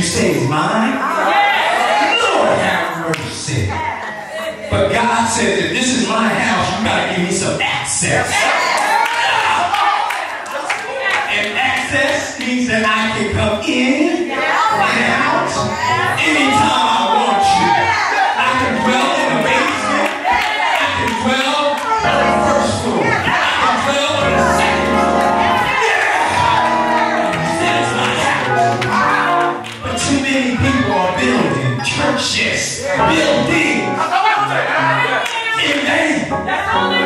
you say is mine? Lord have mercy. But God said that this is my house, you gotta give me some access. And access means that I can come in many people are building churches, buildings in vain.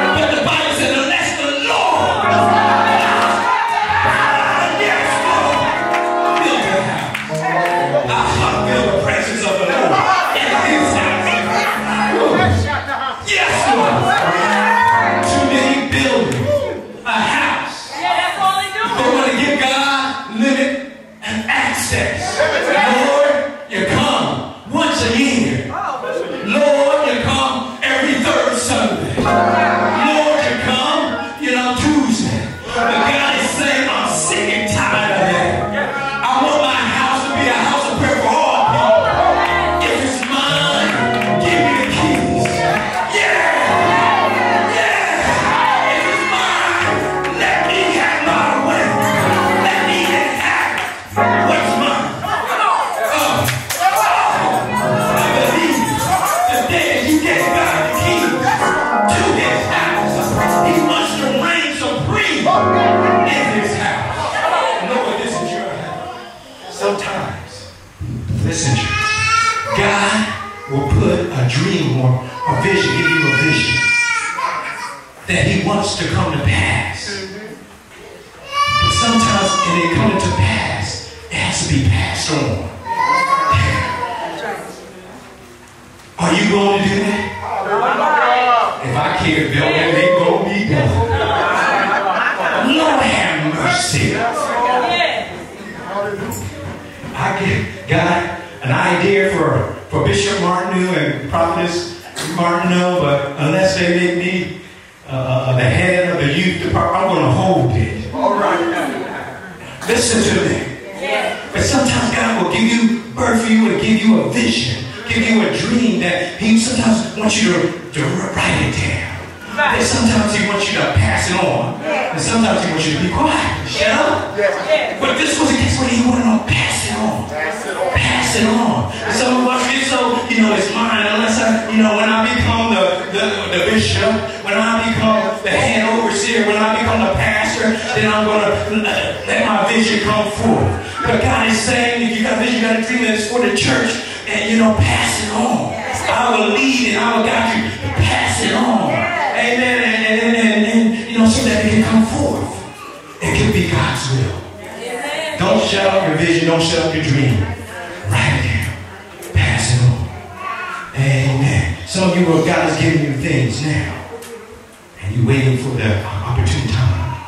In his house. Lord, this is your house. Sometimes, listen, God will put a dream or a vision, give you a vision that he wants to come to pass. But sometimes, in it coming to pass, it has to be passed on. Are you going to do that? If I can't build it, they going to be done. Lord have mercy. I get, got an idea for, for Bishop Martineau and Prophetess Martineau, but unless they make me uh, the head of the youth department, I'm going to hold it. All right. Listen to me. But sometimes God will give you birth for you and give you a vision, give you a dream that He sometimes wants you to, to write it down. And sometimes He wants you to pass it on. And sometimes He wants you to be quiet. Shut up. Yes. But this was a case where He wanted to pass it on. Pass it on. Pass it on. And so this so, you know, it's mine. Unless I, you know, when I become the, the, the bishop, when I become the head overseer, when I become the pastor, then I'm going to uh, let, let my vision come forth. But God is saying, if you got a vision, you got a dream, it's for the church, and you know, pass it on. I will lead and I will guide you. Don't shut up your vision. Don't shut up your dream. Write it down. Pass it on. Amen. Some of you, well, God is giving you things now. And you're waiting for the opportune time.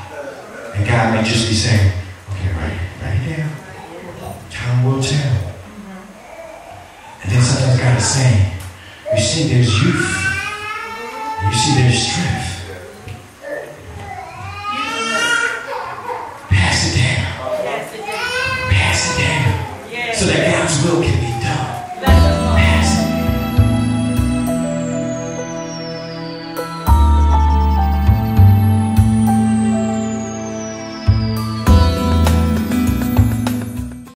And God may just be saying, okay, write it, write it down. Time will tell. And then sometimes God is saying, you see, there's youth down so that God's will can